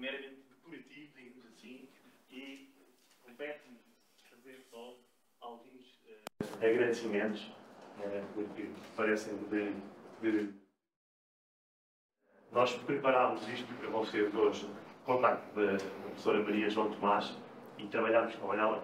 meramente decorativo, digamos assim, e compete-me fazer só alguns uh, agradecimentos, uh, porque parecem de, de, Nós preparámos isto para vocês hoje, contacto da professora Maria João Tomás, e trabalhámos com ela,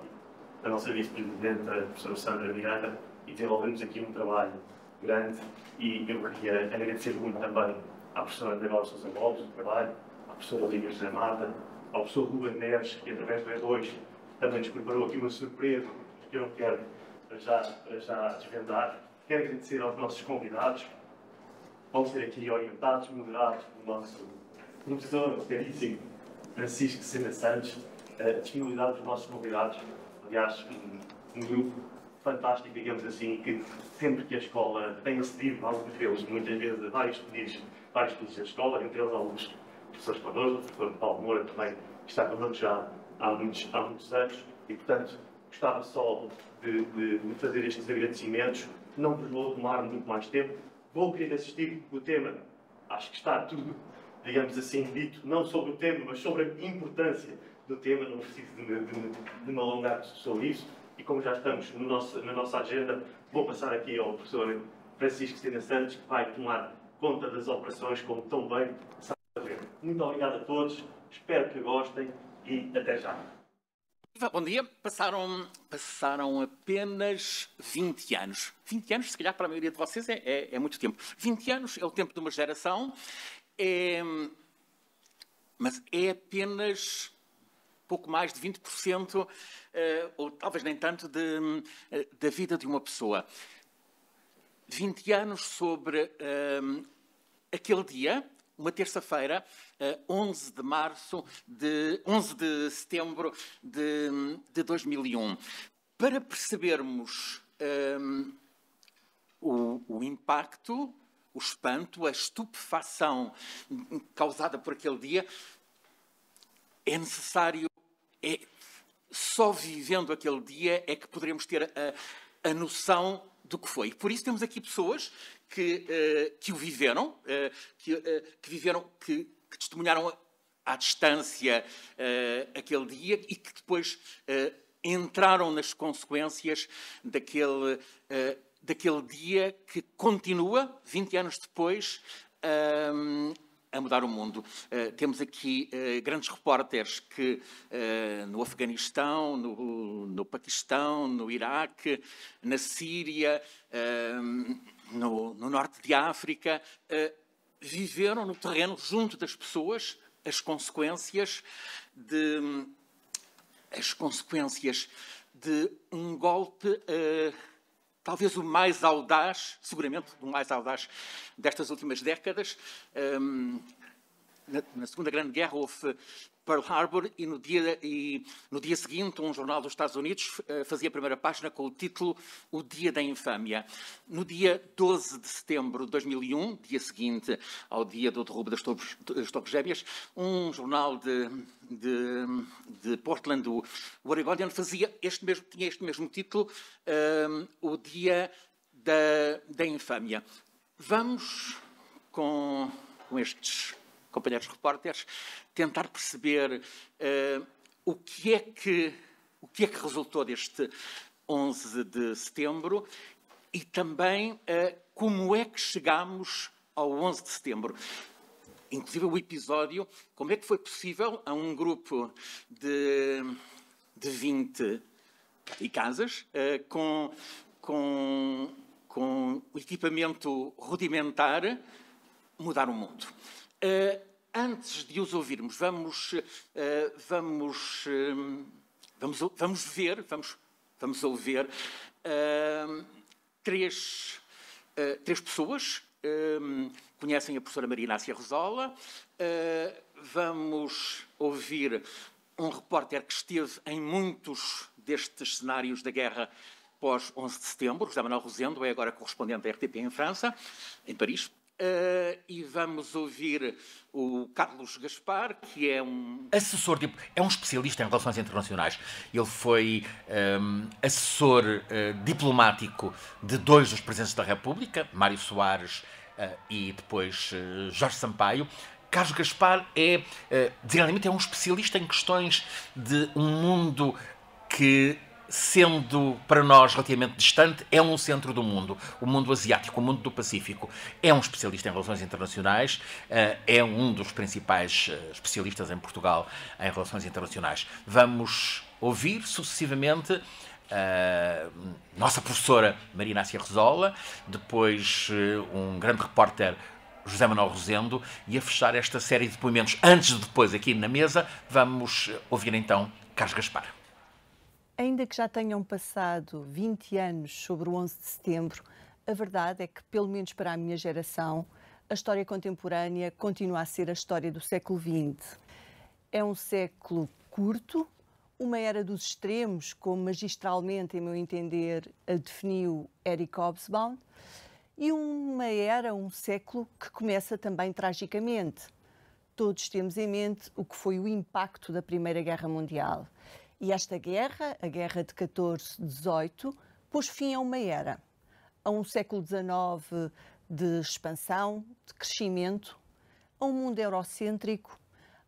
a nossa vice-presidente, a professora Sandra Miranda, e desenvolvemos aqui um trabalho grande, e eu queria agradecer muito também à professora Daniela Sousa Gomes, do trabalho, professora Lívia José Mata, ao professor Ruben Neves, que através do E2 também nos preparou aqui uma surpresa, que eu não quero já, já desvendar. Quero agradecer aos nossos convidados, vão ser aqui orientados, moderados pelo nosso professor caríssimo Francisco Sena Santos, a disponibilidade dos nossos convidados, aliás, um, um grupo fantástico, digamos assim, que sempre que a escola tem acedido, alguns deles, muitas vezes, a vários pedidos vários cursos da escola, entre eles alguns professores connosco, o professor Paulo Moura também está connosco já há muitos, há muitos anos e, portanto, gostava só de, de, de fazer estes agradecimentos. Não vos vou tomar muito mais tempo. Vou querer assistir o tema. Acho que está tudo, digamos assim, dito, não sobre o tema, mas sobre a importância do tema. Não preciso de, de, de me alongar sobre isso. E como já estamos no nosso, na nossa agenda, vou passar aqui ao professor Francisco Sena Santos, que vai tomar conta das operações como tão bem. Muito obrigado a todos, espero que gostem e até já. Bom dia. Passaram, passaram apenas 20 anos. 20 anos, se calhar para a maioria de vocês, é, é, é muito tempo. 20 anos é o tempo de uma geração, é, mas é apenas pouco mais de 20%, eh, ou talvez nem tanto, de, eh, da vida de uma pessoa. 20 anos sobre um, aquele dia, uma terça-feira, uh, 11 de março de 11 de setembro de, de 2001. Para percebermos um, o, o impacto, o espanto, a estupefação causada por aquele dia, é necessário, é, só vivendo aquele dia é que poderemos ter a, a noção do que foi. Por isso temos aqui pessoas que, uh, que o viveram, uh, que, uh, que, viveram, que, que testemunharam à distância aquele dia e que depois entraram nas consequências daquele, daquele dia que continua, 20 anos depois, a mudar o mundo. Uh, temos aqui uh, grandes repórteres que uh, no Afeganistão, no, no, Paquistão, no Iraque, na Síria, no, no, norte de África, viveram no terreno, junto das pessoas, as consequências de as consequências de um golpe talvez o mais audaz, seguramente o mais audaz destas últimas décadas. Um, na, na, Segunda Grande Guerra houve Pearl Harbor e no dia, e no dia seguinte um jornal dos Estados Unidos uh, fazia a primeira página com o título O Dia da Infâmia. No dia 12 de setembro de 2001, dia seguinte ao dia do derrubo das Torres, torres Gêmeas, um jornal de, de, de, Portland, o Oregonian, fazia este mesmo, tinha este mesmo título, uh, O Dia da, da Infâmia. Vamos com, com estes companheiros repórteres, tentar perceber uh, o, que é que, o que é que resultou deste 11 de setembro e também uh, como é que chegamos ao 11 de setembro. Inclusive o episódio, como é que foi possível a um grupo de, de 20 e casas uh, com, com, com equipamento rudimentar mudar o mundo. Uh, antes de os ouvirmos, vamos, uh, vamos, uh, vamos, vamos ver, vamos, vamos ouvir três, três pessoas. conhecem a professora Maria Inácia Rosola. vamos ouvir um repórter que esteve em muitos destes cenários da guerra pós 11 de setembro, José Manuel Rosendo, é agora correspondente da RTP em França, em Paris. Uh, e vamos ouvir o Carlos Gaspar, que é um. Assessor, é um especialista em relações internacionais. Ele foi um, assessor uh, diplomático de dois dos presidentes da República, Mário Soares uh, e depois Jorge Sampaio. Carlos Gaspar é, uh, é um especialista em questões de um mundo que sendo para nós relativamente distante, é um centro do mundo, o mundo asiático, o mundo do Pacífico. É um especialista em relações internacionais, eh, é um dos principais eh, especialistas em Portugal em relações internacionais. Vamos ouvir sucessivamente a eh, nossa professora Maria Inácia Rezola, depois um grande repórter José Manuel Rosendo, e a fechar esta série de depoimentos, antes de depois aqui na mesa, vamos ouvir então Carlos Gaspar. Ainda que já tenham passado 20 anos sobre o 11 de setembro, a verdade é que, pelo menos para a minha geração, a história contemporânea continua a ser a história do século XX. É um século curto, uma era dos extremos, como magistralmente, em meu entender, a definiu Eric Hobsbawm, e uma era, um século que começa também tragicamente. Todos temos em mente o que foi o impacto da Primeira Guerra Mundial. E esta guerra, a guerra de 14-18, pôs fim a uma era, a um século XIX de expansão, de crescimento, a um mundo eurocêntrico,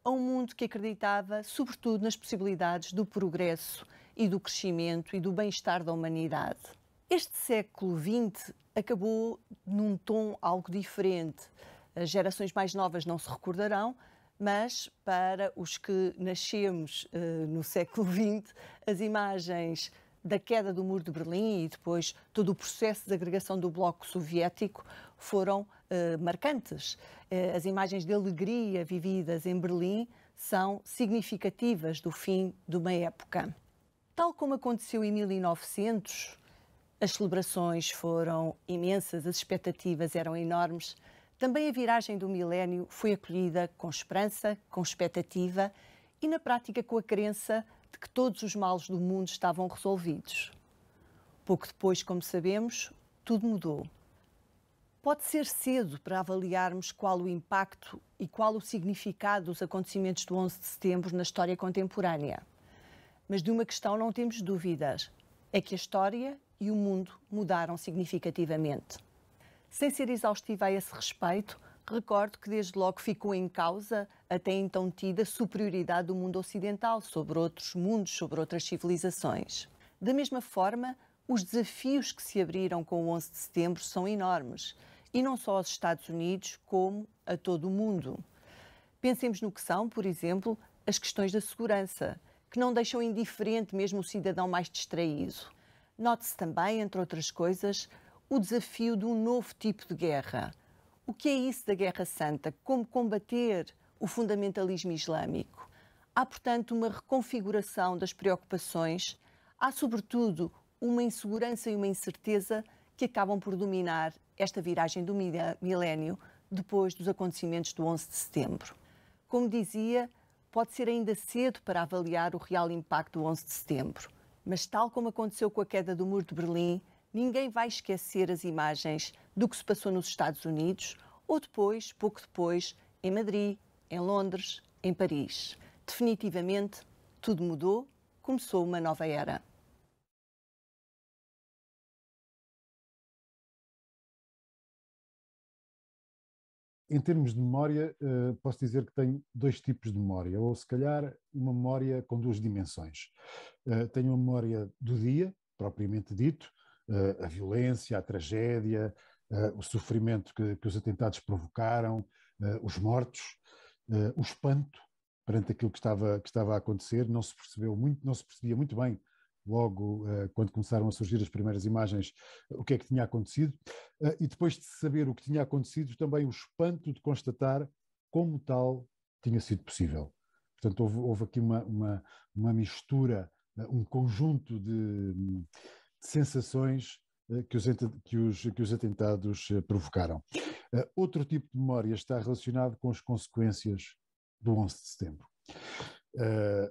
a um mundo que acreditava, sobretudo, nas possibilidades do progresso e do crescimento e do bem-estar da humanidade. Este século XX acabou num tom algo diferente. As gerações mais novas não se recordarão, mas para os que nascemos uh, no século XX, as imagens da queda do Muro de Berlim e depois todo o processo de agregação do Bloco Soviético foram uh, marcantes. Uh, as imagens de alegria vividas em Berlim são significativas do fim de uma época. Tal como aconteceu em 1900, as celebrações foram imensas, as expectativas eram enormes também a viragem do milénio foi acolhida com esperança, com expectativa e, na prática, com a crença de que todos os males do mundo estavam resolvidos. Pouco depois, como sabemos, tudo mudou. Pode ser cedo para avaliarmos qual o impacto e qual o significado dos acontecimentos do 11 de setembro na história contemporânea. Mas de uma questão não temos dúvidas: é que a história e o mundo mudaram significativamente. Sem ser exaustiva a esse respeito, recordo que desde logo ficou em causa até então tida superioridade do mundo ocidental sobre outros mundos, sobre outras civilizações. Da mesma forma, os desafios que se abriram com o 11 de setembro são enormes, e não só aos Estados Unidos, como a todo o mundo. Pensemos no que são, por exemplo, as questões da segurança, que não deixam indiferente mesmo o cidadão mais distraído. Note-se também, entre outras coisas, o desafio de um novo tipo de guerra. O que é isso da Guerra Santa? Como combater o fundamentalismo islâmico? Há, portanto, uma reconfiguração das preocupações, há, sobretudo, uma insegurança e uma incerteza que acabam por dominar esta viragem do milénio depois dos acontecimentos do 11 de setembro. Como dizia, pode ser ainda cedo para avaliar o real impacto do 11 de setembro, mas, tal como aconteceu com a queda do Muro de Berlim, ninguém vai esquecer as imagens do que se passou nos Estados Unidos ou depois, pouco depois, em Madrid, em Londres, em Paris. Definitivamente, tudo mudou, começou uma nova era. Em termos de memória, eh, posso dizer que tenho dois tipos de memória, ou se calhar uma memória com duas dimensões. Eh, tenho a memória do dia, propriamente dito, a violência, a tragédia, o sofrimento que, que, os atentados provocaram, os mortos, o espanto perante aquilo que estava, que estava a acontecer, não se percebeu muito, não se percebia muito bem logo quando começaram a surgir as primeiras imagens, o que é que tinha acontecido, e depois de saber o que tinha acontecido, também o espanto de constatar como tal tinha sido possível. Portanto, houve, houve aqui uma, uma, uma mistura, um conjunto de, sensações eh, que os, que, os, que os, atentados eh, provocaram. Eh, outro tipo de memória está relacionado com as consequências do 11 de setembro.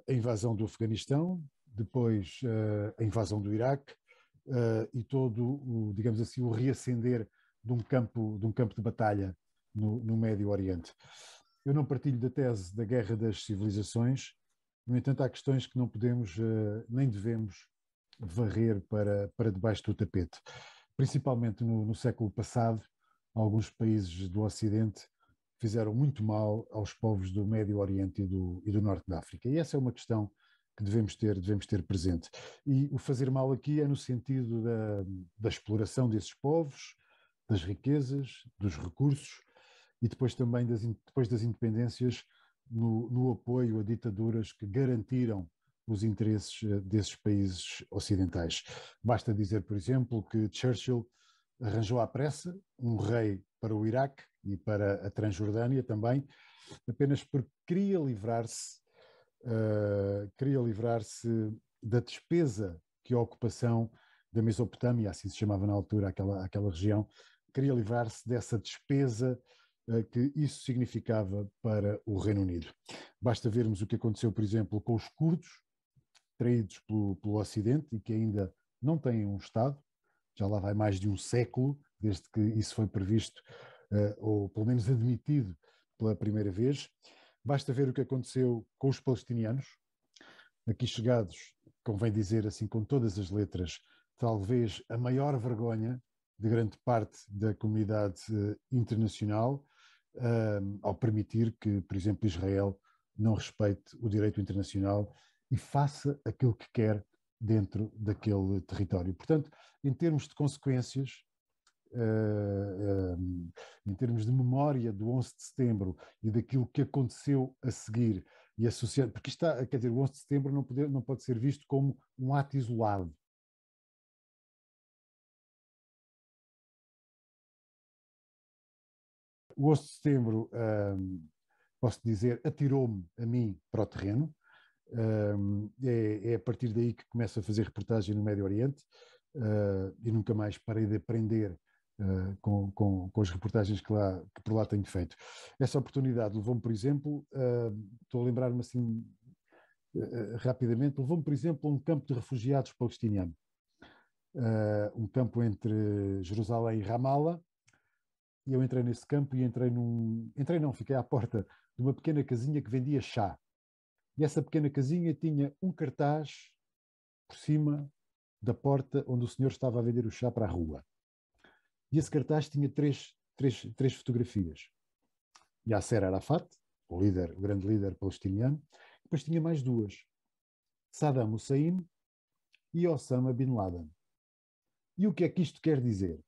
A invasão do Afeganistão, depois a invasão do Iraque e todo o, digamos assim, o reacender de um campo de, um campo de batalha no, no Médio Oriente. Eu não partilho da tese da guerra das civilizações, no entanto, há questões que não podemos nem devemos varrer para, para debaixo do tapete. Principalmente no, no século passado, alguns países do Ocidente fizeram muito mal aos povos do Médio Oriente e do, e do Norte da África. E essa é uma questão que devemos ter, devemos ter presente. E o fazer mal aqui é no sentido da, da exploração desses povos, das riquezas, dos recursos e depois também das, depois das independências no, no apoio a ditaduras que garantiram os interesses eh, desses países ocidentais. Basta dizer, por exemplo, que Churchill arranjou à pressa um rei para o Iraque e para a Transjordânia também, apenas porque queria livrar-se uh, queria livrar-se da despesa que a ocupação da Mesopotâmia, assim se chamava na altura aquela, aquela região, queria livrar-se dessa despesa uh, que isso significava para o Reino Unido. Basta vermos o que aconteceu, por exemplo, com os curdos, traídos pelo, pelo Ocidente e que ainda não têm um Estado, já lá vai mais de um século desde que isso foi previsto, uh, ou pelo menos admitido pela primeira vez. Basta ver o que aconteceu com os palestinianos, aqui chegados, convém dizer assim com todas as letras, talvez a maior vergonha de grande parte da comunidade uh, internacional, uh, ao permitir que, por exemplo, Israel não respeite o direito internacional e faça aquilo que quer dentro daquele território. Portanto, em termos de consequências, uh, um, em termos de memória do 11 de setembro e daquilo que aconteceu a seguir, e associar, porque está, quer dizer, o 11 de setembro não pode, não pode ser visto como um ato isolado. O 11 de setembro, um, posso dizer, atirou-me a mim para o terreno, é, é, a partir daí que começo a fazer reportagem no Médio Oriente uh, e nunca mais parei de aprender uh, com, com, com, as reportagens que, lá, que por lá tenho feito. Essa oportunidade levou-me, por exemplo, uh, estou a lembrar-me assim rapidamente, levou-me, por exemplo, a um campo de refugiados palestiniano. um campo entre Jerusalém e Ramallah, e eu entrei nesse campo e entrei num. Entrei não, fiquei à porta de uma pequena casinha que vendia chá. E essa pequena casinha tinha um cartaz por cima da porta onde o senhor estava a vender o chá para a rua. E esse cartaz tinha três, três, três fotografias. Yasser Arafat, o líder, o grande líder palestiniano, depois tinha mais duas. Saddam Hussein e Osama Bin Laden. E o que é que isto quer dizer?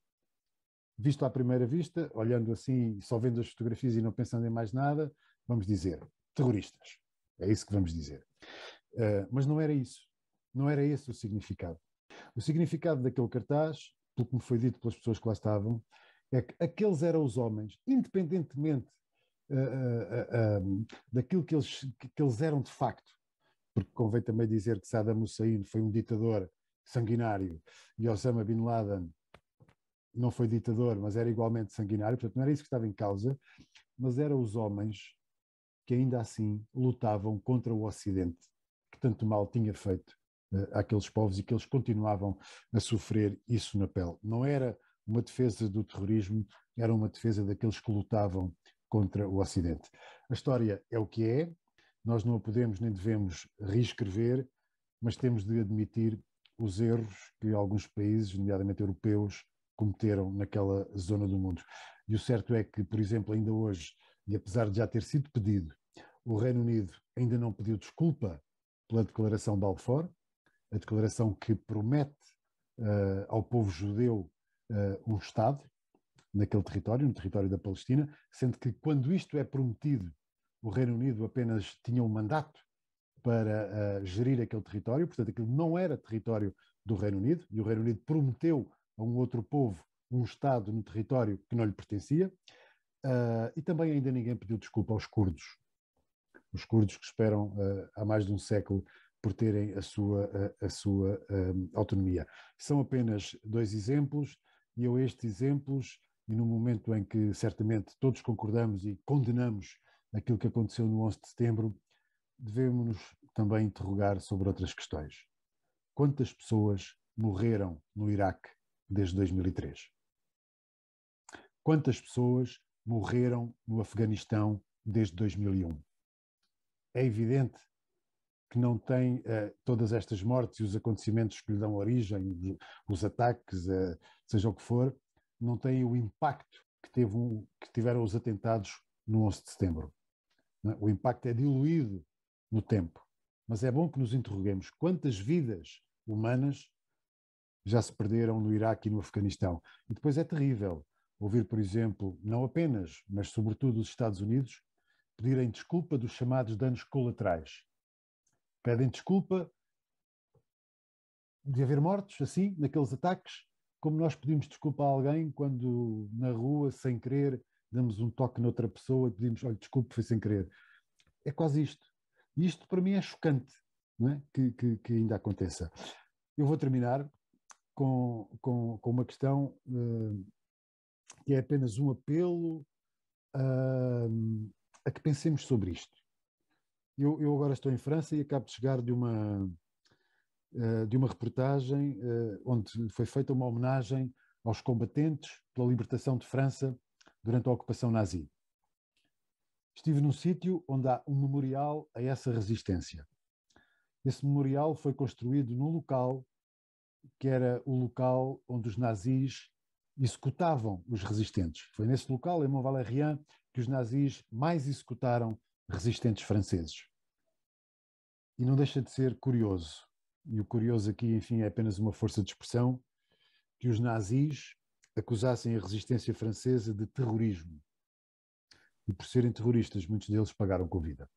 Visto à primeira vista, olhando assim, só vendo as fotografias e não pensando em mais nada, vamos dizer terroristas. É isso que vamos dizer. Uh, mas não era isso. Não era esse o significado. O significado daquele cartaz, pelo que me foi dito pelas pessoas que lá estavam, é que aqueles eram os homens, independentemente uh, uh, daquilo que eles, que eles eram de facto, porque convém também dizer que Saddam Hussein foi um ditador sanguinário e Osama Bin Laden não foi ditador, mas era igualmente sanguinário, portanto não era isso que estava em causa, mas eram os homens que ainda assim lutavam contra o Ocidente, que tanto mal tinha feito uh, àqueles povos e que eles continuavam a sofrer isso na pele. Não era uma defesa do terrorismo, era uma defesa daqueles que lutavam contra o Ocidente. A história é o que é, nós não a podemos nem devemos reescrever, mas temos de admitir os erros que alguns países, nomeadamente europeus, cometeram naquela zona do mundo. E o certo é que, por exemplo, ainda hoje, e apesar de já ter sido pedido o Reino Unido ainda não pediu desculpa pela declaração de Balfour, a declaração que promete uh, ao povo judeu uh, um Estado naquele território, no território da Palestina, sendo que quando isto é prometido, o Reino Unido apenas tinha um mandato para uh, gerir aquele território, portanto aquilo não era território do Reino Unido, e o Reino Unido prometeu a um outro povo um Estado no território que não lhe pertencia, e também ainda ninguém pediu desculpa aos curdos, os curdos que esperam uh, há mais de um século por terem a sua, a, a sua uh, autonomia. São apenas dois exemplos, e eu estes exemplos, e no momento em que certamente todos concordamos e condenamos aquilo que aconteceu no 11 de setembro, devemos-nos também interrogar sobre outras questões. Quantas pessoas morreram no Iraque desde 2003? Quantas pessoas morreram no Afeganistão desde 2001? É evidente que não tem uh, todas estas mortes e os acontecimentos que lhe dão origem, os ataques, uh, seja o que for, não têm o impacto que, teve um, que tiveram os atentados no 11 de setembro. É? O impacto é diluído no tempo. Mas é bom que nos interroguemos quantas vidas humanas já se perderam no Iraque e no Afeganistão. E depois é terrível ouvir, por exemplo, não apenas, mas sobretudo os Estados Unidos, pedirem desculpa dos chamados danos colaterais. Pedem desculpa de haver mortos, assim, naqueles ataques, como nós pedimos desculpa a alguém quando na rua, sem querer, damos um toque noutra pessoa e pedimos, olha, foi sem querer. É quase isto. E isto para mim é chocante, é? Que, que, que ainda aconteça. Eu vou terminar com, com, com uma questão uh, que é apenas um apelo uh, a que pensemos sobre isto. Eu, eu, agora estou em França e acabo de chegar de uma, uh, de uma reportagem onde foi feita uma homenagem aos combatentes pela libertação de França durante a ocupação nazi. Estive num sítio onde há um memorial a essa resistência. Esse memorial foi construído num local que era o local onde os nazis executavam os resistentes. Foi nesse local, em Mont-Valérien, que os nazis mais executaram resistentes franceses. E não deixa de ser curioso, e o curioso aqui, enfim, é apenas uma força de expressão, que os nazis acusassem a resistência francesa de terrorismo. E por serem terroristas, muitos deles pagaram com vida.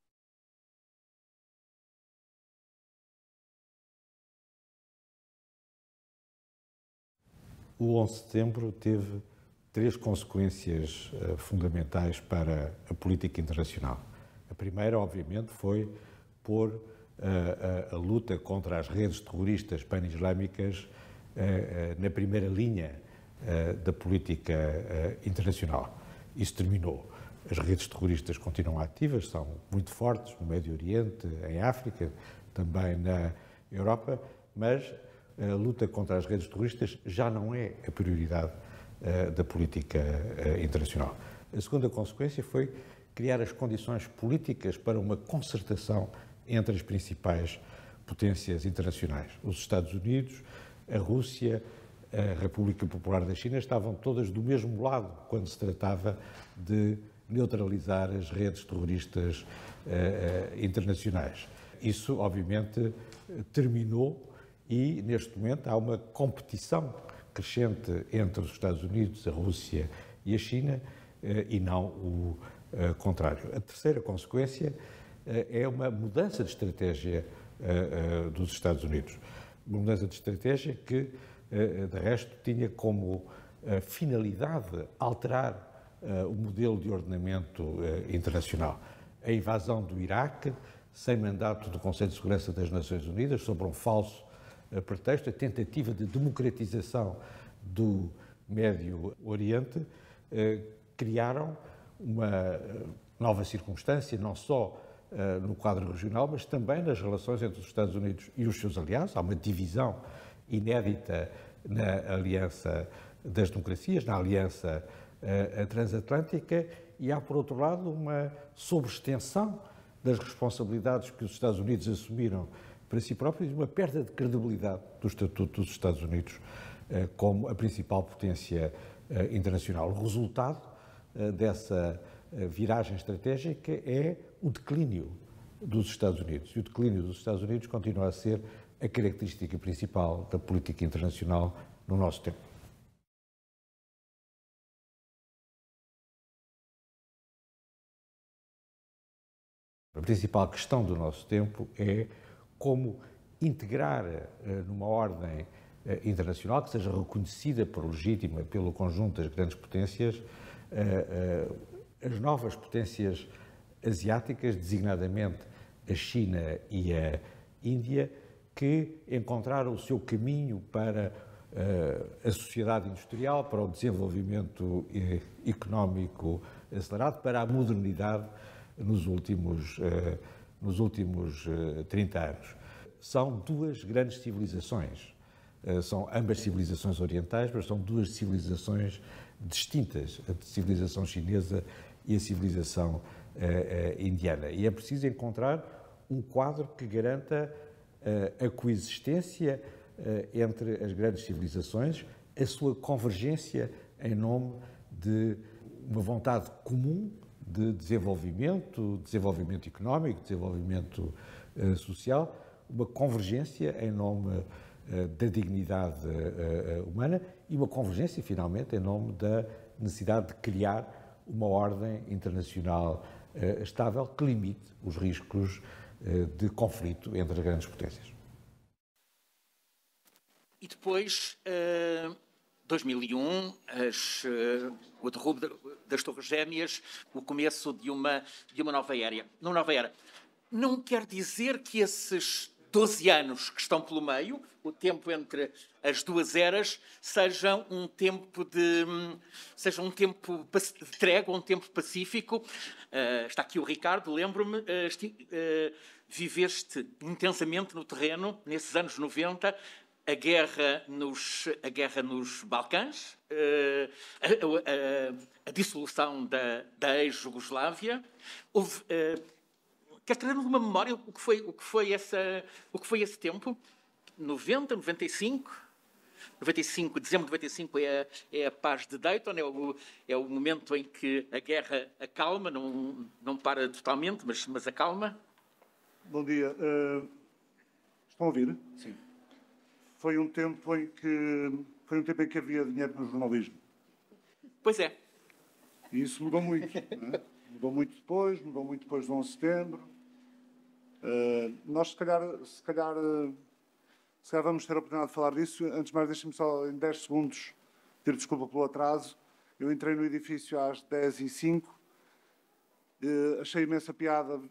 O 11 de setembro teve três consequências uh, fundamentais para a política internacional. A primeira, obviamente, foi pôr uh, a, a, luta contra as redes terroristas pan-islâmicas uh, na primeira linha da política internacional. Isso terminou. As redes terroristas continuam ativas, são muito fortes no Médio Oriente, em África, também na Europa, mas a luta contra as redes terroristas já não é a prioridade uh, da política uh, internacional. A segunda consequência foi criar as condições políticas para uma concertação entre as principais potências internacionais. Os Estados Unidos, a Rússia, a República Popular da China estavam todas do mesmo lado quando se tratava de neutralizar as redes terroristas uh, internacionais. Isso, obviamente, terminou e, neste momento, há uma competição crescente entre os Estados Unidos, a Rússia e a China, eh, e não o eh, contrário. A terceira consequência eh, é uma mudança de estratégia dos Estados Unidos. Uma mudança de estratégia que, de resto, tinha como finalidade alterar o modelo de ordenamento internacional. A invasão do Iraque, sem mandato do Conselho de Segurança das Nações Unidas, sobre um falso pretexto, a tentativa de democratização do Médio Oriente, eh, criaram uma eh, nova circunstância, não só eh, no quadro regional, mas também nas relações entre os Estados Unidos e os seus aliados. Há uma divisão inédita na Aliança das Democracias, na Aliança Transatlântica, e há, por outro lado, uma sobreextensão das responsabilidades que os Estados Unidos assumiram para si próprios e uma perda de credibilidade do Estatuto dos Estados Unidos eh, como a principal potência eh, internacional. O resultado eh, dessa viragem estratégica é o declínio dos Estados Unidos. E o declínio dos Estados Unidos continua a ser a característica principal da política internacional no nosso tempo. A principal questão do nosso tempo é como integrar uh, numa ordem uh, internacional que seja reconhecida por legítima pelo conjunto das grandes potências, uh, as novas potências asiáticas, designadamente a China e a Índia, que encontraram o seu caminho para a sociedade industrial, para o desenvolvimento económico acelerado, para a modernidade nos últimos nos últimos 30 eh, anos. São duas grandes civilizações. Eh, são ambas civilizações orientais, mas são duas civilizações distintas, a civilização chinesa e a civilização uh, indiana. E é preciso encontrar um quadro que garanta a coexistência entre as grandes civilizações, a sua convergência em nome de uma vontade comum de desenvolvimento, desenvolvimento económico, desenvolvimento uh, social, uma convergência em nome uh, da dignidade uh, humana e uma convergência, finalmente, em nome da necessidade de criar uma ordem internacional estável que limite os riscos de conflito entre as grandes potências. E depois, 2001, as, uh, o derrubo das Torres Gêmeas, o começo de uma, de uma nova era. Uma nova era. Não quer dizer que esses 12 anos que estão pelo meio, o tempo entre as duas eras, sejam um tempo de seja um tempo de trégua, um tempo pacífico. Uh, está aqui o Ricardo, lembro-me, uh, viveste intensamente no terreno nesses anos 90 a guerra nos, a guerra nos Balcãs, eh, a, a, a, dissolução da, da ex-Jugoslávia. Houve, uh, quer trazer uma memória o que, foi, o, que foi essa, o que foi esse tempo? 90, 95? 95, dezembro de 95 é a, é a paz de Dayton, é o, é o momento em que a guerra acalma, não, não para totalmente, mas, mas acalma. Bom dia. Uh, estão a ouvir? Sim foi um tempo em que foi um tempo em que havia dinheiro no jornalismo. Pois é. E isso mudou muito. é? Mudou muito depois, mudou muito depois do 11 de setembro. Uh, nós, se calhar, se calhar, uh, se calhar vamos ter a oportunidade de falar disso. Antes de mais, deixem-me só em 10 segundos ter desculpa pelo atraso. Eu entrei no edifício às 10 e 05 uh, achei imensa piada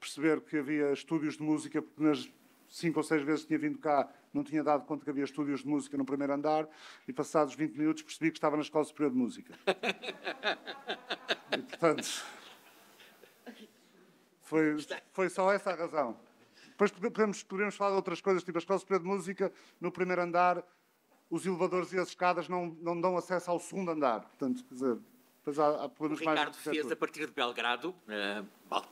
perceber que havia estúdios de música, porque nas cinco ou seis vezes que tinha vindo cá não tinha dado conta que havia estúdios de música no primeiro andar e, passados 20 minutos, percebi que estava na Escola Superior de Música. E, portanto, foi, foi só essa a razão. Depois podemos, podemos falar de outras coisas, tipo a Escola Superior de Música, no primeiro andar, os elevadores e as escadas não, não dão acesso ao segundo andar. Portanto, quer dizer, Pois há, há problemas o Ricardo fez, a partir de Belgrado, uh, uh,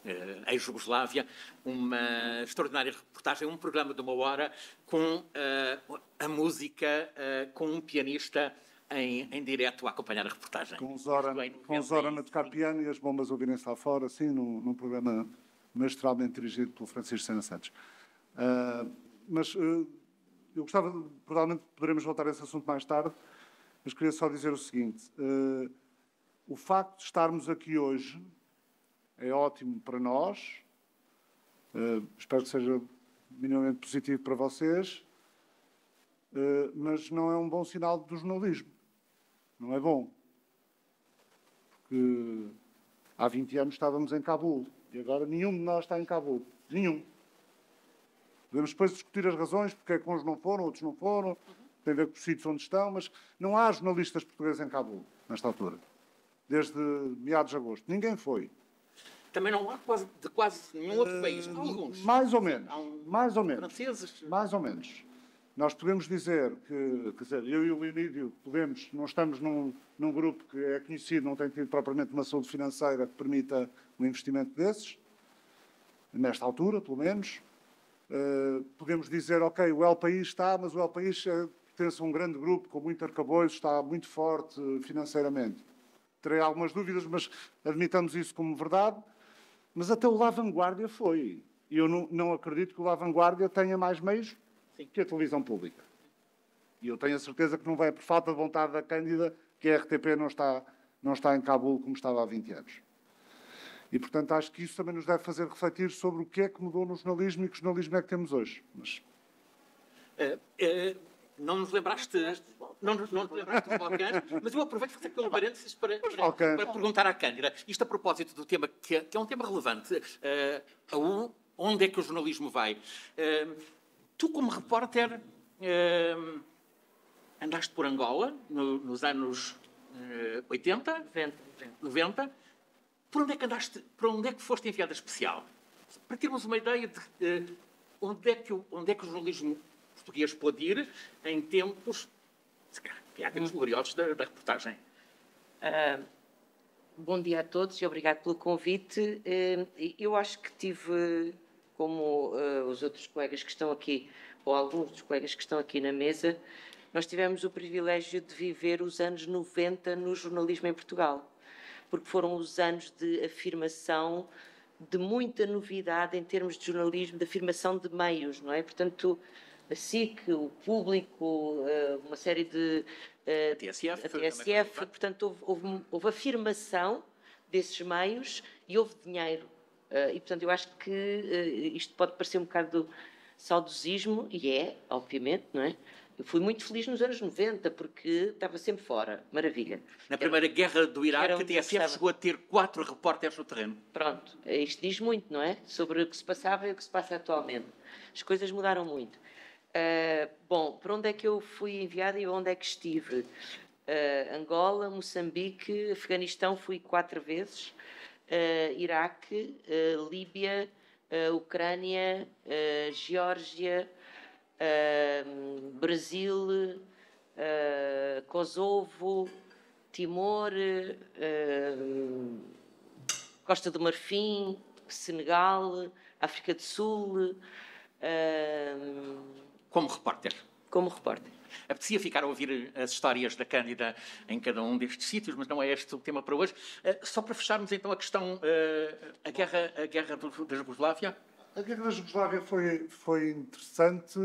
ex-Jugoslávia, uma extraordinária reportagem, um programa de uma hora com uh, a música, uh, com um pianista em, em direto a acompanhar a reportagem. Com Zora, com Zora a tocar piano e as bombas ouvirem-se lá fora, assim, num, num, programa magistralmente dirigido pelo Francisco Sena Santos. mas eu gostava, provavelmente poderemos voltar a esse assunto mais tarde, mas queria só dizer o seguinte o facto de estarmos aqui hoje é ótimo para nós, uh, espero que seja minimamente positivo para vocês, uh, mas não é um bom sinal do jornalismo. Não é bom. Porque há 20 anos estávamos em Cabul e agora nenhum de nós está em Cabul. Nenhum. Podemos depois discutir as razões, porque é que uns não foram, outros não foram, tem a ver com os sítios onde estão, mas não há jornalistas portugueses em Cabul, nesta altura desde meados de agosto. Ninguém foi. Também não há quase, de quase nenhum outro país. Há alguns. Mais ou menos. Um, mais ou menos. Franceses. Mais ou menos. Nós podemos dizer que, quer dizer, eu e o Leonídio podemos, não estamos num, num grupo que é conhecido, não tem tido propriamente uma saúde financeira que permita um investimento desses, nesta altura, pelo menos. Uh, podemos dizer, ok, o El País está, mas o El País é, pertence a um grande grupo com muito arcabouço, está muito forte financeiramente terei algumas dúvidas, mas admitamos isso como verdade. Mas até o La Vanguardia foi. E eu não, não acredito que o La Vanguardia tenha mais meios Sim. que a televisão pública. E eu tenho a certeza que não vai por falta de vontade da Cândida que a RTP não está, não está em Cabul como estava há 20 anos. E, portanto, acho que isso também nos deve fazer refletir sobre o que é que mudou no jornalismo e que jornalismo é que temos hoje. Mas... É, é não nos lembraste, não, não nos lembraste dos Balcãs, mas eu aproveito para fazer aqui um parênteses para, para, para, perguntar à Cândida, isto a propósito do tema, que é, que é um tema relevante, uh, onde é que o jornalismo vai? Uh, tu, como repórter, uh, andaste por Angola no, nos anos 80, 90, 90. Por onde é que andaste, por onde é que foste enviada especial? Para termos uma ideia de onde, é que o, onde é que o jornalismo português pôde ir em tempos, há tempos gloriosos da, da reportagem. Bom dia a todos e obrigado pelo convite. Eu acho que tive, como uh, os outros colegas que estão aqui, ou alguns dos colegas que estão aqui na mesa, nós tivemos o privilégio de viver os anos 90 no jornalismo em Portugal. porque foram os anos de afirmação de muita novidade em termos de jornalismo, de afirmação de meios, não é? Portanto, a SIC, o público, eh, uma série de. Eh, a TSF. A TSF, portanto, houve, houve, houve, afirmação desses meios e houve dinheiro. Eh, e, portanto, eu acho que isto pode parecer um bocado saudosismo, e é, obviamente, não é? Eu fui muito feliz nos anos 90, porque estava sempre fora. Maravilha. Na primeira guerra do Iraque, a TSF chegou a ter quatro repórteres no terreno. Pronto. Isto diz muito, não é? Sobre o que se passava e o que se passa atualmente. As coisas mudaram muito. Uh, bom, para onde é que eu fui enviada e onde é que estive? Uh, Angola, Moçambique, Afeganistão fui quatro vezes, uh, Iraque, Líbia, Ucrânia, Geórgia, Brasil, Kosovo, Timor, Costa do Marfim, Senegal, África do Sul. Como repórter. Como repórter. Apetecia ficar a ouvir as histórias da Cândida em cada um destes sítios, mas não é este o tema para hoje. Uh, só para fecharmos então a questão, uh, a guerra, a guerra do, da Jugoslávia. A guerra da Jugoslávia foi, foi interessante,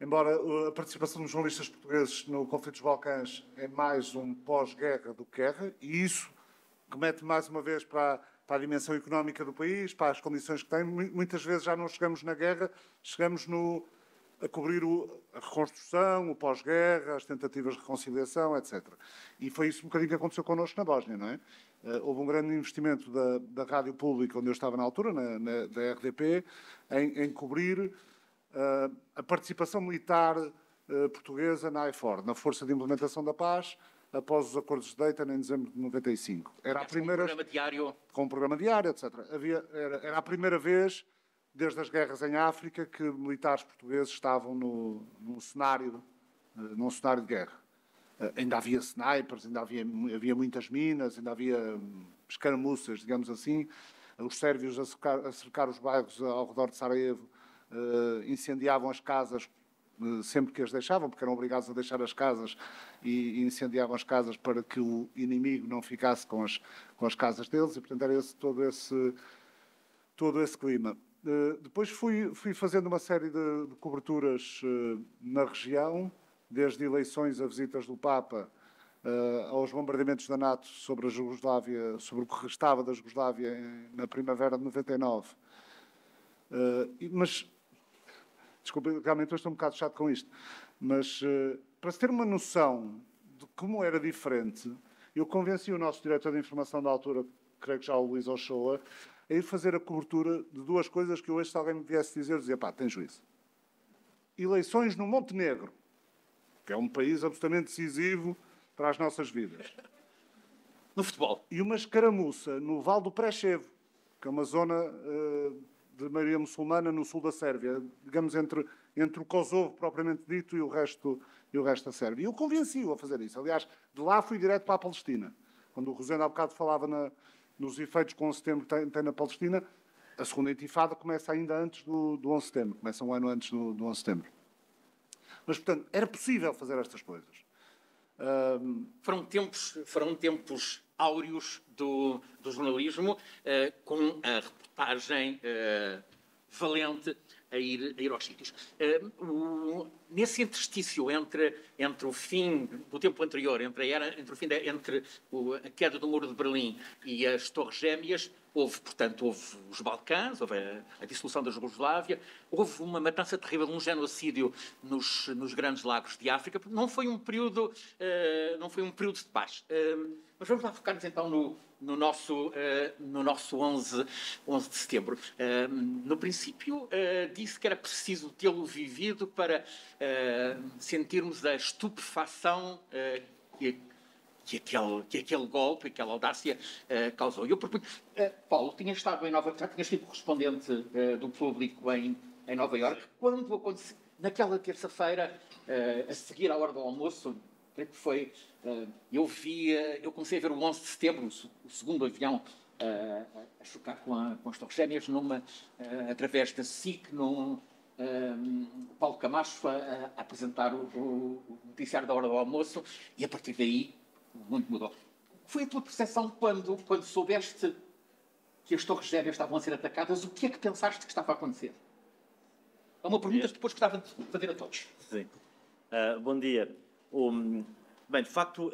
embora a participação dos jornalistas portugueses no conflito dos Balcãs é mais um pós-guerra do que guerra, e isso remete mais uma vez para, para a dimensão económica do país, para as condições que tem. Muitas vezes já não chegamos na guerra, chegamos no, a cobrir o, a reconstrução, o pós-guerra, as tentativas de reconciliação, etc. E foi isso um bocadinho que aconteceu connosco na Bósnia, não é? Uh, houve um grande investimento da, da rádio pública, onde eu estava na altura, na, na da RDP, em, em cobrir uh, a participação militar uh, portuguesa na IFOR, na Força de Implementação da Paz, após os acordos de Dayton em dezembro de 95. Era a primeira... Com um programa diário. Com um programa diário, etc. Havia, era, era a primeira vez desde as guerras em África, que militares portugueses estavam no, num, cenário, eh, num cenário de guerra. Uh, ainda havia snipers, ainda havia, havia muitas minas, ainda havia hum, escaramuças, digamos assim. Os sérvios a cercar, a cercar os bairros ao redor de Sarajevo uh, incendiavam as casas sempre que as deixavam, porque eram obrigados a deixar as casas e, incendiavam as casas para que o inimigo não ficasse com as, com as casas deles. E, portanto, era esse, todo, esse, todo esse clima. Eh, depois fui, fui, fazendo uma série de, de coberturas uh, na região, desde eleições a visitas do Papa, uh, aos bombardeamentos da NATO sobre a Jugoslávia, sobre o que restava da Jugoslávia na primavera de 99. mas, desculpe, realmente eu estou um bocado chato com isto, mas para se ter uma noção de como era diferente, eu convenci o nosso diretor de informação da altura, creio que já o Luís Ochoa, a ir fazer a cobertura de duas coisas que hoje, se alguém me viesse dizer, dizia, pá, tem juízo. Eleições no Montenegro, que é um país absolutamente decisivo para as nossas vidas. No futebol. E uma escaramuça no Val do Prechevo, que é uma zona uh, de maioria muçulmana no sul da Sérvia, digamos entre, entre o Kosovo propriamente dito e o resto, e o resto da Sérvia. E eu convenci-o a fazer isso. Aliás, de lá fui direto para a Palestina. Quando o Rosendo há bocado falava na, nos efeitos que o 11 de setembro tem, tem, na Palestina, a segunda intifada começa ainda antes do, do 11 de setembro, começa um ano antes do, do 11 de setembro. Mas, portanto, era possível fazer estas coisas. Um... Foram tempos, foram tempos áureos do, do jornalismo, uh, com a reportagem uh, valente a ir, a ir aos sítios. Uh, nesse interstício entre, entre o fim do tempo anterior, entre, a era, entre, o fim entre o, a queda do Muro de Berlim e as Torres Gêmeas, houve, portanto, houve os Balcãs, houve a, a dissolução da Jugoslávia, houve uma matança terrível, um genocídio nos, nos grandes lagos de África. Não foi um período, uh, não foi um período de paz. Uh, mas vamos lá focar-nos então no, no nosso, uh, no nosso 11, 11 de setembro. No princípio, disse que era preciso tê-lo vivido para sentirmos a estupefação que, que, aquele, que aquele golpe, aquela audácia causou. Eu proponho, Paulo, tinha estado em Nova já tinha sido correspondente do público em, em Nova Iorque, quando aconteceu, naquela terça-feira, a seguir à hora do almoço, creio que foi. Uh, eu vi, eu comecei a ver o 11 de setembro, o, segundo avião uh, a chocar com, a, com as Torres Gêmeas, numa, uh, através da SIC, num. Paulo Camacho a, a apresentar o, o, noticiário da hora do almoço e a partir daí o mundo mudou. foi a tua percepção quando, quando soubeste que as Torres Gêmeas estavam a ser atacadas? O que é que pensaste que estava a acontecer? É uma pergunta que depois gostava de fazer a todos. Sim. Uh, bom dia. Um, bem, de facto, uh,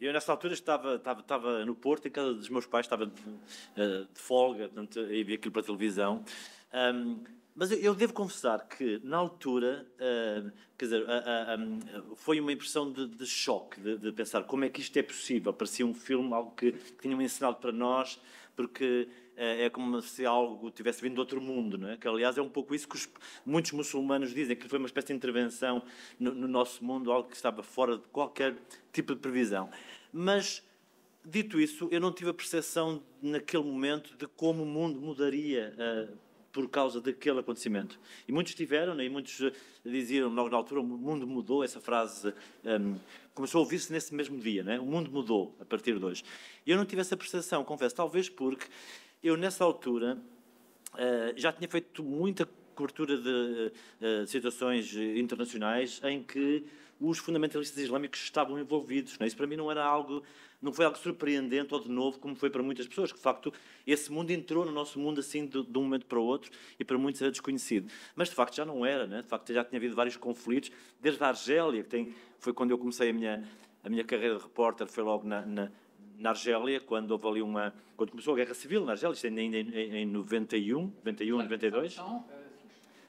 eu nessa altura estava, estava, estava no Porto, em casa dos meus pais, estava de, uh, de folga, portanto, e vi aquilo para a televisão. Um, mas eu, eu, devo confessar que, na altura, uh, quer dizer, uh, uh, um, foi uma impressão de, de choque, de, de, pensar como é que isto é possível. Parecia um filme, algo que, que tinham ensinado para nós, porque é como se algo tivesse vindo de outro mundo, não é? Que, aliás, é um pouco isso que os, muitos muçulmanos dizem, que foi uma espécie de intervenção no, no nosso mundo, algo que estava fora de qualquer tipo de previsão. Mas Dito isso, eu não tive a percepção naquele momento de como o mundo mudaria uh, por causa daquele acontecimento. E muitos tiveram, né? e muitos eh, diziam logo na altura, o mundo mudou, essa frase um, ehm, começou a ouvir-se nesse mesmo dia, né? o mundo mudou a partir de hoje. E eu não tive essa percepção, confesso, talvez porque eu nessa altura uh, já tinha feito muita cobertura de uh, situações internacionais em que os fundamentalistas islâmicos estavam envolvidos. Né? Isso para mim não era algo não foi algo surpreendente ou de novo, como foi para muitas pessoas, que de facto esse mundo entrou no nosso mundo assim de, de um momento para o outro e para muitos era desconhecido. Mas de facto já não era, né? de facto já tinha havido vários conflitos, desde a Argélia, que tem, foi quando eu comecei a minha, a minha carreira de repórter, foi logo na, na na Argélia, quando houve ali uma. Quando começou a Guerra Civil na Argélia, isto ainda em, em 91, 91, 92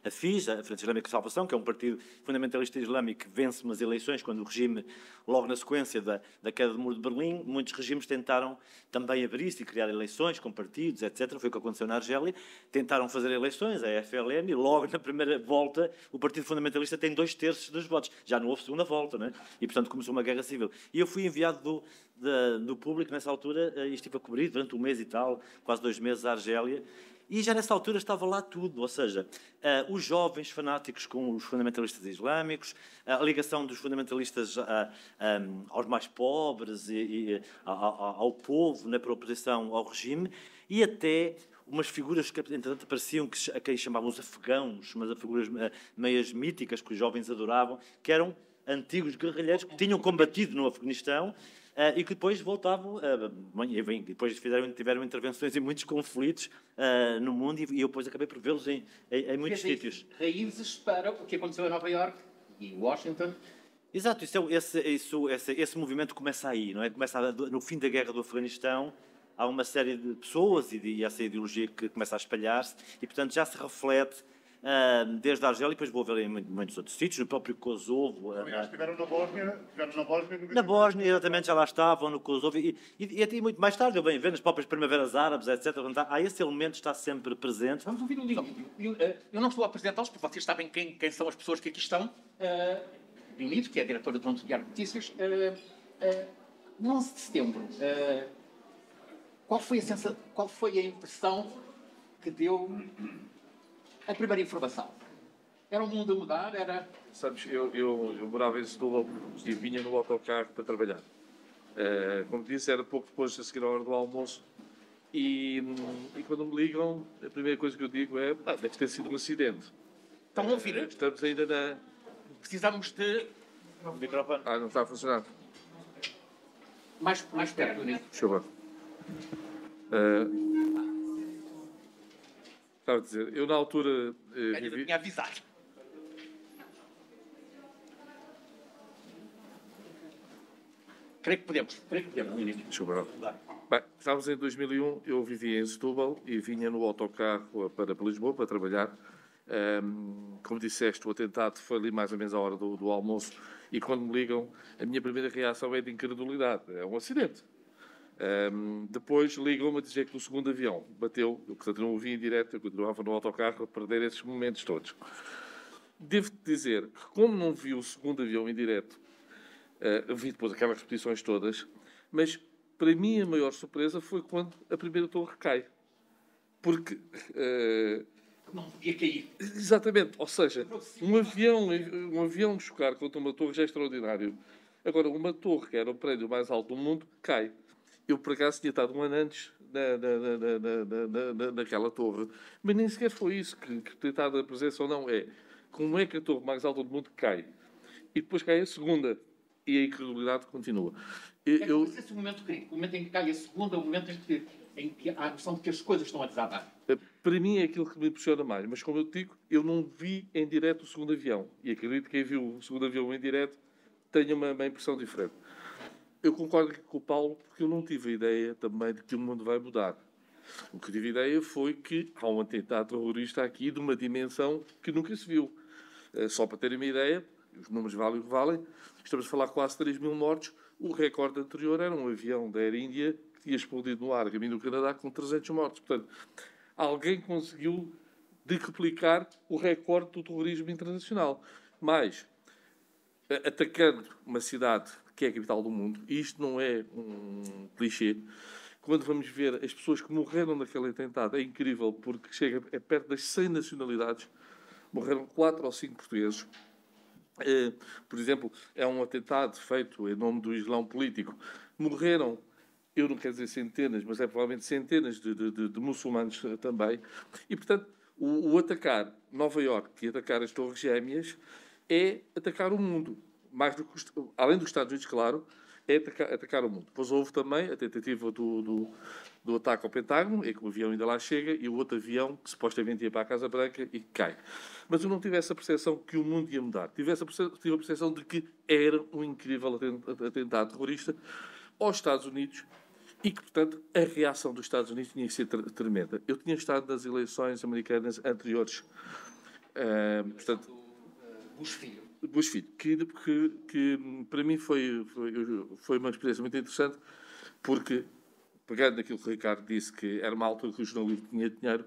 a FIS, a Frente Islâmica de Salvação, que é um partido fundamentalista islâmico que vence umas eleições quando o regime, logo na sequência da, da queda do Muro de Berlim, muitos regimes tentaram também abrir-se e criar eleições com partidos, etc. Foi o que aconteceu na Argélia. Tentaram fazer eleições, a FLN, e logo na primeira volta o Partido Fundamentalista tem dois terços dos votos. Já não houve segunda volta, né? E, portanto, começou uma guerra civil. E eu fui enviado do, da, do público nessa altura eh, e estive a cobrir durante um mês e tal, quase dois meses, a Argélia. E já nessa altura estava lá tudo, ou seja, uh, os jovens fanáticos com os fundamentalistas islâmicos, a ligação dos fundamentalistas eh, um, aos mais pobres e, e ao, ao, povo, na oposição ao regime, e até umas figuras que, entretanto, pareciam que, a quem chamavam os afegãos, mas figuras meias míticas que os jovens adoravam, que eram antigos guerrilheiros que tinham combatido no Afeganistão e que depois voltavam, uh, depois fizeram, tiveram intervenções em muitos conflitos uh, no mundo e, eu depois acabei por vê-los em, em, em, muitos sítios. Raízes para o que aconteceu em Nova York e Washington. Exato, isso, é esse, isso, esse, esse movimento começa aí, não é? Começa no fim da guerra do Afeganistão, há uma série de pessoas e, de, e essa ideologia que começa a espalhar-se e, portanto, já se reflete desde a Argélia, e depois vou ver em muitos outros sítios, no próprio Kosovo. Aliás, estiveram na Bósnia, estiveram na Bósnia. Na Bósnia, exatamente, já lá estavam, no Kosovo, e, e, e até muito mais tarde eu venho ver nas próprias primaveras árabes, etc. Há esse elemento está sempre presente. Vamos ouvir um livro. Eu, eh, eu, não estou a apresentá-los, porque vocês sabem quem, quem são as pessoas que aqui estão. Uh, Leonido, que é a diretora do Diário de Notícias. Uh, uh, 11 de setembro, uh, qual, foi a sensa... qual foi a impressão que deu a primeira informação. Era um mundo a mudar, era... Sabes, eu, eu, eu morava em Setúbal e vinha no autocarro para trabalhar. Uh, como disse, era pouco depois de seguir a hora do almoço. E, e, quando me ligam, a primeira coisa que eu digo é: ah, deve ter sido um acidente. Estão a ouvir? Uh, estamos ainda na. Precisamos de. Microfone. Ah, não está a funcionar. Mais, mais perto, Deixa eu ver. Uh, Estava a dizer, eu na altura. Eh, vivi... tinha avisado. Creio que podemos. Creio que podemos. Desculpa. Bem, estávamos em 2001, eu vivia em Setúbal e vinha no autocarro para, para Lisboa para trabalhar. Um, como disseste, o atentado foi ali mais ou menos à hora do, do almoço e quando me ligam, a minha primeira reação é de incredulidade. É um acidente. Um, depois ligou-me a dizer que o segundo avião bateu, eu portanto não o vi em direto, eu continuava no autocarro a perder esses momentos todos. Devo-te dizer que, como não vi o segundo avião em direto, uh, vi depois aquelas repetições todas, mas para mim a maior surpresa foi quando a primeira torre cai. Porque. Uh, não podia cair. Exatamente, ou seja, um avião, um avião chocar contra uma torre já é extraordinário. Agora, uma torre, que era o prédio mais alto do mundo, cai. Eu, por acaso, tinha estado um ano antes na, na, na, naquela torre, mas nem sequer foi isso que, que a presença ou não. É como é que a torre mais alta do mundo cai e depois cai a segunda. e a incredulidade continua. Eu, eu... Esse momento crítico, o momento em que cai a segunda, o momento em que, em que há a noção de que as coisas estão a desabar. Eh, para mim é aquilo que me impressiona mais, mas como eu te digo, eu não vi em direto o segundo avião. E acredito que quem viu o segundo avião em direto tenha uma, uma impressão diferente. Eu concordo com o Paulo, porque eu não tive a ideia também de que o mundo vai mudar. O que tive ideia foi que há um atentado terrorista aqui de uma dimensão que nunca se viu. Eh, só para terem uma ideia, os números valem o que valem, estamos a falar quase 3 mil mortos. O recorde anterior era um avião da Air India que tinha explodido no ar, caminho do Canadá, com 300 mortos. Portanto, alguém conseguiu decuplicar o recorde do terrorismo internacional. Mas, atacando uma cidade que é a capital do mundo, e isto não é um clichê, quando vamos ver as pessoas que morreram naquele atentado, é incrível, porque chega é perto das 100 nacionalidades, morreram 4 ou 5 portugueses. Eh, por exemplo, é um atentado feito em nome do Islão político. Morreram, eu não quero dizer centenas, mas é provavelmente centenas de, de, de muçulmanos também. E, portanto, o, o atacar Nova Iorque e atacar as Torres Gêmeas é atacar o mundo. Mais do que, além dos Estados Unidos, claro, é atacar, atacar, o mundo. Depois houve também a tentativa do, do, do, ataque ao Pentágono, é que o avião ainda lá chega, e o outro avião que supostamente ia para a Casa Branca e cai. Mas eu não tive essa percepção que o mundo ia mudar. Tive, essa percepção, tive a percepção de que era um incrível atentado terrorista aos Estados Unidos e que, portanto, a reação dos Estados Unidos tinha que ser tremenda. Eu tinha estado nas eleições americanas anteriores. Uh, portanto, Bush filho. Bush Filho, que, que, que para mim foi, foi, foi uma experiência muito interessante, porque, pegando naquilo que o Ricardo disse, que era uma altura que o jornalismo tinha dinheiro,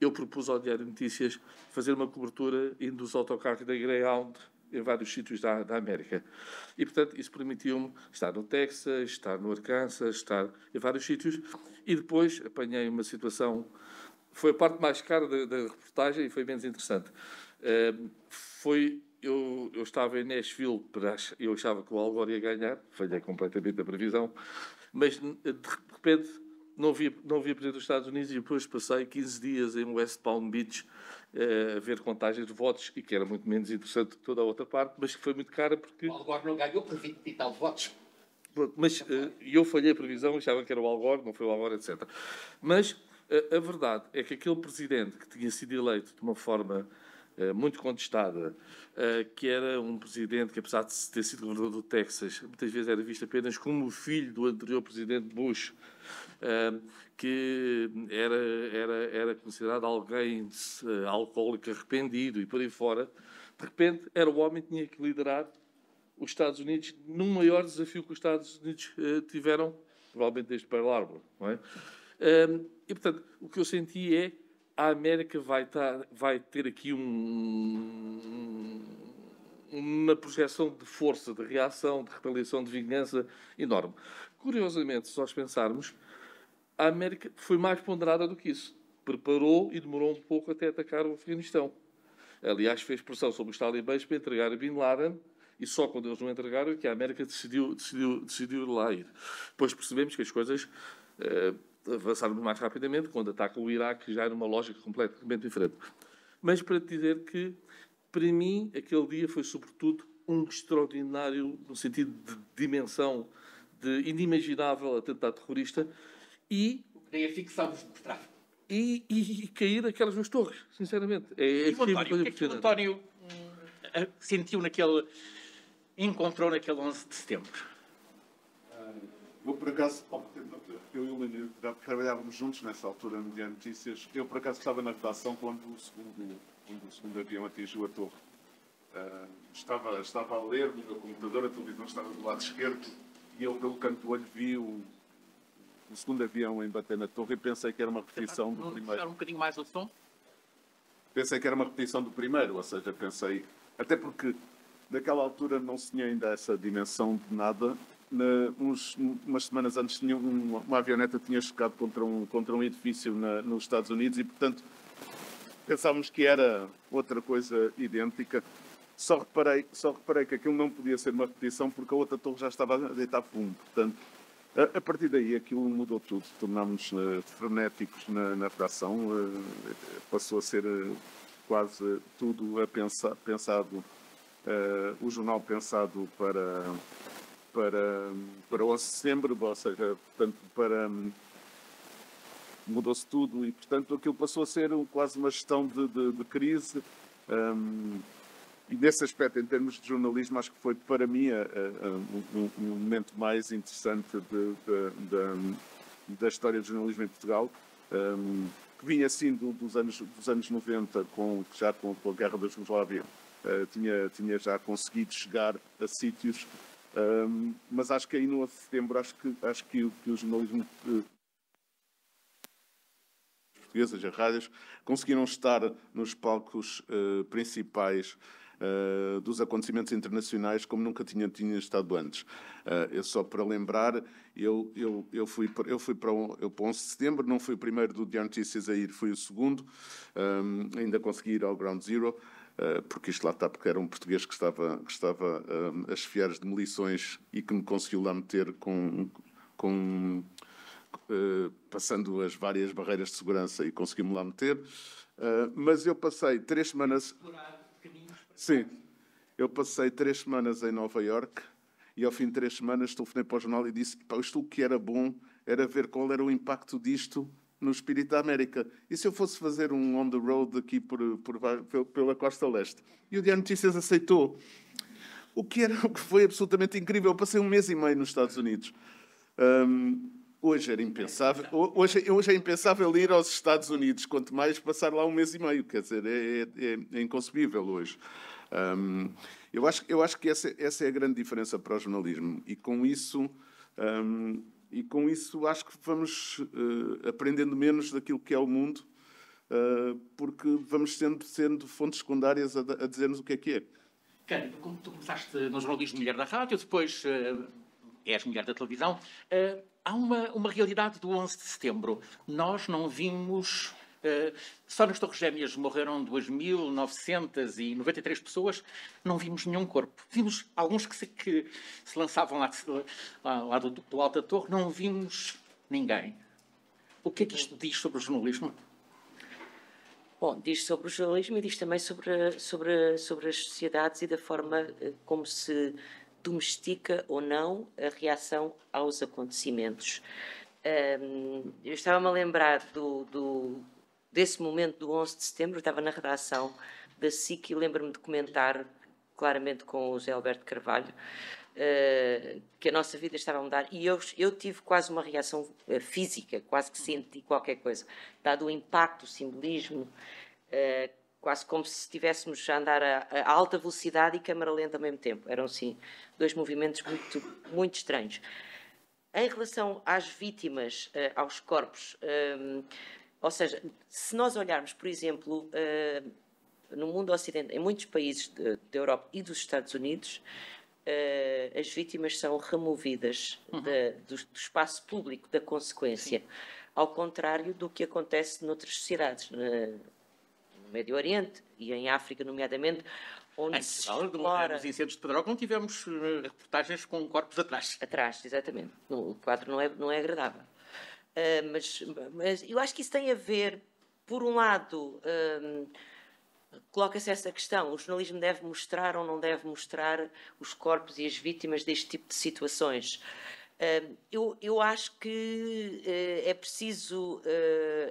eu propus ao Diário de Notícias fazer uma cobertura indo dos autocarros da Greyhound em vários sítios da, da América. E, portanto, isso permitiu-me estar no Texas, estar no Arkansas, estar em vários sítios, e depois apanhei uma situação... Foi a parte mais cara da, da reportagem e foi menos interessante. Uh, foi eu, eu estava em Nashville, para, eu achava que o Al Gore ia ganhar, falhei completamente a previsão, mas de repente não vi, não vi a presidente dos Estados Unidos e depois passei 15 dias em West Palm Beach eh, a ver contagens de votos e que era muito menos interessante que toda a outra parte, mas que foi muito cara porque... O Al Gore não ganhou por 20 e tal votos. Mas uh, eu falhei a previsão, achava que era o Al Gore, não foi o Al Gore, etc. Mas uh, a verdade é que aquele presidente que tinha sido eleito de uma forma muito contestada, eh, que era um presidente que, apesar de ter sido governador do Texas, muitas vezes era visto apenas como o filho do anterior presidente Bush, eh, que era, era, era considerado alguém eh, alcoólico arrependido e por aí fora. De repente, era o homem que tinha que liderar os Estados Unidos num maior desafio que os Estados Unidos tiveram, provavelmente desde Pearl Harbor. É? E, portanto, o que eu senti é a América vai, estar, vai ter aqui um, uma projeção de força, de reação, de retaliação, de vingança enorme. Curiosamente, se nós pensarmos, a América foi mais ponderada do que isso. Preparou e demorou um pouco até atacar o Afeganistão. Aliás, fez pressão sobre os talibãs para entregar a Bin Laden e só quando eles não entregaram é que a América decidiu, decidiu, decidiu lá ir. Depois percebemos que as coisas. Uh, avançarmos mais rapidamente, quando ataca o Iraque já era uma lógica completamente diferente. Mas para te dizer que, para mim, aquele dia foi sobretudo um extraordinário, no sentido de dimensão, de inimaginável atentado terrorista e... Queria fixar-vos por trás. E, e, e, cair aquelas duas torres, sinceramente. É, e o António, o que é que o António hum, sentiu naquele... encontrou naquele 11 de setembro? Eu, por acaso, eu e o Leonir trabalhávamos juntos nessa altura no Diário Notícias. Eu, por acaso, estava na redação quando o segundo, quando o segundo avião atingiu a torre. Uh, estava, estava a ler no meu computador, a televisão estava do lado esquerdo, e eu, pelo canto do olho, vi o, o segundo avião em bater na torre e pensei que era uma repetição do primeiro. um bocadinho mais o som? Pensei que era uma repetição do primeiro, ou seja, pensei. Até porque naquela altura não se tinha ainda essa dimensão de nada uns, umas semanas antes tinha um, uma avioneta tinha chocado contra um, contra um edifício na, nos Estados Unidos e, portanto, pensávamos que era outra coisa idêntica. Só reparei, só reparei que aquilo não podia ser uma repetição porque a outra torre já estava a deitar fundo. Portanto, a, a partir daí aquilo mudou tudo. Tornámos-nos uh, frenéticos na, na redação. Uh, passou a ser uh, quase tudo a pensar, pensado o jornal pensado para, para, para 11 de setembro, ou seja, portanto, para mudou-se tudo e, portanto, aquilo passou a ser quase uma gestão de, de, de crise. Um, e nesse aspecto, em termos de jornalismo, acho que foi para mim a, a, um, um, momento mais interessante de, da história do jornalismo em Portugal, um, que vinha assim do, dos, anos, dos anos 90, com, já com, com a Guerra da Jugoslávia, uh, tinha, tinha já conseguido chegar a sítios, um, mas acho que aí no setembro, acho que, acho que, que o jornalismo uh, portuguesas, as rádios, conseguiram estar nos palcos uh, principais uh, dos acontecimentos internacionais como nunca tinha, tinha estado antes. Uh, eu só para lembrar, eu, eu, eu, fui, eu fui para, o, eu para 11 de setembro, não fui o primeiro do Diário Notícias a ir, fui o segundo, um, ainda consegui ir ao Ground Zero, porque isto lá está, porque era um português que estava, que estava uh, a chefiar as demolições e que me conseguiu lá meter com, com uh, passando as várias barreiras de segurança e conseguimos lá meter. mas eu passei três semanas. Sim. Eu passei três semanas em Nova York e ao fim de três semanas telefonei para o jornal e disse isto o que era bom era ver qual era o impacto disto no espírito da América. E se eu fosse fazer um on the road aqui por, por, pela costa leste? E o Diário Notícias aceitou. O que, era, o que foi absolutamente incrível. Eu passei um mês e meio nos Estados Unidos. Um, hoje era impensável. Hoje, hoje é impensável ir aos Estados Unidos, quanto mais passar lá um mês e meio. Quer dizer, é, é, é inconcebível hoje. Um, eu, acho, eu acho que essa, essa é a grande diferença para o jornalismo. E com isso. Um, e com isso acho que vamos uh, aprendendo menos daquilo que é o mundo, uh, porque vamos sendo, sendo fontes secundárias a, a dizer-nos o que é que é. Cândido, como tu começaste no jornalismo mulher da rádio, depois uh, és mulher da televisão, há uma, uma realidade do 11 de setembro. Nós não vimos só nas Torres Gêmeas morreram 2.993 pessoas, não vimos nenhum corpo. Vimos alguns que se, que se lançavam lá, lá, lá do, do, alto da torre, não vimos ninguém. O que é que isto diz sobre o jornalismo? Bom, diz sobre o jornalismo e diz também sobre, sobre, sobre as sociedades e da forma eh, como se domestica ou não a reação aos acontecimentos. Um, eu estava-me a lembrar do, do, desse momento do 11 de setembro, estava na redação da SIC e lembro-me de comentar claramente com o José Alberto Carvalho uh, que a nossa vida estava a mudar e eu, eu tive quase uma reação uh, física, quase que senti qualquer coisa, dado o impacto, o simbolismo, uh, quase como se estivéssemos a andar a, a, alta velocidade e câmara lenta ao mesmo tempo. Eram, sim, dois movimentos muito, muito estranhos. Em relação às vítimas, aos corpos, ou seja, se nós olharmos, por exemplo, uh, no mundo ocidental, em muitos países da Europa e dos Estados Unidos, uh, as vítimas são removidas uhum. do, do, espaço público da consequência, Sim. ao contrário do que acontece noutras sociedades, no Médio Oriente e em África, nomeadamente, onde em se explora... Nos incêndios de Pedrógão não tivemos uh, reportagens com corpos atrás. Atrás, exatamente. O quadro não é, não é agradável. Uh, mas, mas eu acho que isso tem a ver, por um lado, um, coloca-se essa questão: o jornalismo deve mostrar ou não deve mostrar os corpos e as vítimas deste tipo de situações. Uh, eu, eu acho que uh, é preciso,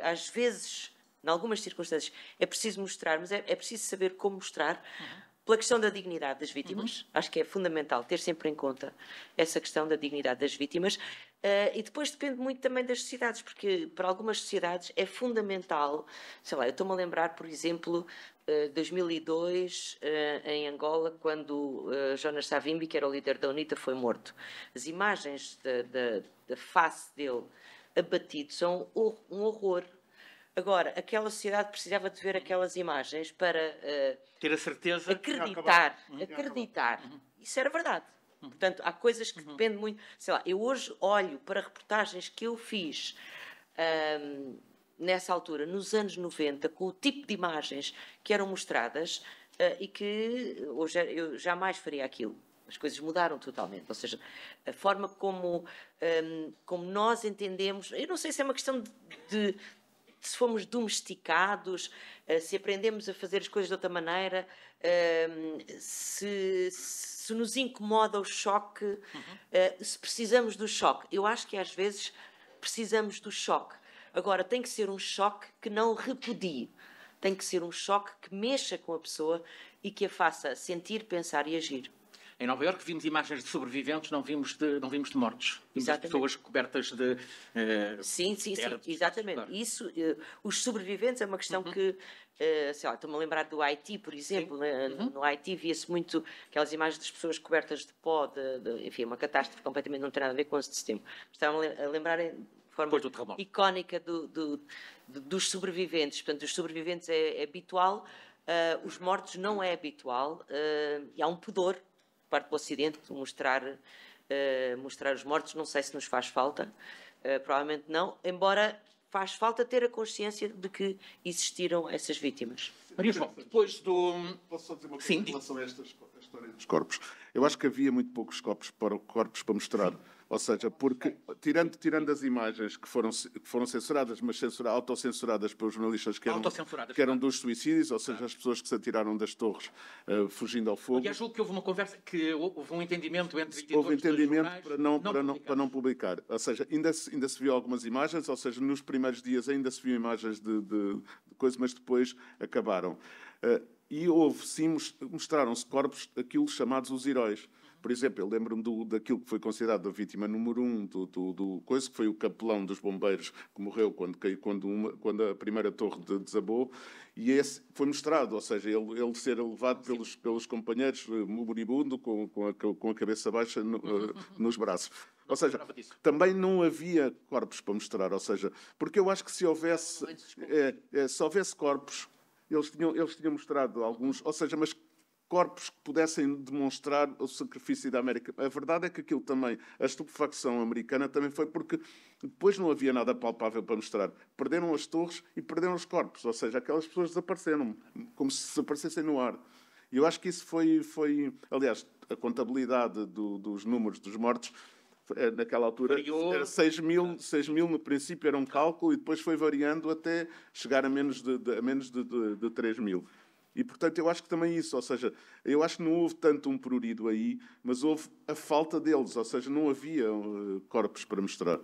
às vezes, em algumas circunstâncias, é preciso mostrar, mas é, é preciso saber como mostrar. Uhum pela questão da dignidade das vítimas. Uhum. Acho que é fundamental ter sempre em conta essa questão da dignidade das vítimas. Uh, e depois depende muito também das sociedades, porque para algumas sociedades é fundamental, sei lá, eu estou-me a lembrar, por exemplo, uh, 2002, uh, em Angola, quando uh, Jonas Savimbi, que era o líder da UNITA, foi morto. As imagens da, face dele abatido são um horror. Agora, aquela sociedade precisava de ver aquelas imagens para uh, ter a certeza acreditar, acreditar. Uhum. Isso era verdade. Portanto, há coisas que uhum. dependem muito. Sei lá, eu hoje olho para reportagens que eu fiz nessa altura, nos anos 90, com o tipo de imagens que eram mostradas uh, e que hoje eu jamais faria aquilo. As coisas mudaram totalmente. Ou seja, a forma como, um, como nós entendemos. Eu não sei se é uma questão de, de se fomos domesticados, uh, se aprendemos a fazer as coisas de outra maneira, uh, se, se, nos incomoda o choque, uh, se precisamos do choque. Eu acho que às vezes precisamos do choque. Agora, tem que ser um choque que não repudie. Tem que ser um choque que mexa com a pessoa e que a faça sentir, pensar e agir. Em Nova Iorque vimos imagens de sobreviventes, não vimos de, não vimos de mortos. Vimos exatamente. pessoas cobertas de. Uh, sim, sim, sim, exatamente. Claro. Isso, uh, os sobreviventes é uma questão uhum. que. Uh, sei lá, estou-me a lembrar do Haiti, por exemplo. Né? Uhum. No Haiti via-se muito aquelas imagens das pessoas cobertas de pó, de, de, enfim, uma catástrofe completamente não tem nada a ver com 11 de setembro. Estava a lembrar de forma do icónica do, do, dos sobreviventes. Portanto, os sobreviventes é, é habitual, uh, os mortos não é habitual, uh, e há um pudor parte do Ocidente mostrar, uh, mostrar os mortos. Não sei se nos faz falta, uh, provavelmente não, embora faz falta ter a consciência de que existiram essas vítimas. Maria João, depois do. Posso só dizer uma coisa em relação a esta história dos corpos? Eu acho que havia muito poucos corpos para, corpos para mostrar. Sim. Ou seja, porque, tirando, tirando as imagens que foram, que foram censuradas, mas censura, autocensuradas pelos jornalistas que eram, que eram dos suicídios, ou seja, as pessoas que se atiraram das torres uh, fugindo ao fogo. Aliás, julgo que houve uma conversa, que houve um entendimento entre editores Houve entendimento jornais, para não, não para, não, para não publicar. Ou seja, ainda se, ainda se viu algumas imagens, ou seja, nos primeiros dias ainda se viu imagens de, de, de coisas, mas depois acabaram. Uh, e houve, sim, mostraram-se corpos, aquilo chamados os heróis. Por exemplo, eu lembro-me daquilo que foi considerado a vítima número um do, do, do, coisa, que foi o capelão dos bombeiros que morreu quando, quando, uma, quando a primeira torre desabou, e esse foi mostrado, ou seja, ele, ele ser levado pelos, pelos companheiros, eh, moribundo, com, com, a, com a cabeça baixa no, uh, nos braços. Ou seja, também não havia corpos para mostrar, ou seja, porque eu acho que se houvesse, é, é, se houvesse corpos, eles tinham, eles tinham mostrado alguns, ou seja, mas corpos que pudessem demonstrar o sacrifício da América. A verdade é que aquilo também, a estupefacção americana também foi porque depois não havia nada palpável para mostrar. Perderam as torres e perderam os corpos, ou seja, aquelas pessoas desapareceram, como se desaparecessem no ar. E eu acho que isso foi, foi aliás, a contabilidade do, dos números dos mortos eh, naquela altura era 6 mil, 6 mil no princípio era um cálculo e depois foi variando até chegar a menos de, de a menos de, de, de 3 mil. E, portanto, eu acho que também isso, ou seja, eu acho que não houve tanto um prurido aí, mas houve a falta deles, ou seja, não havia uh, corpos para mostrar.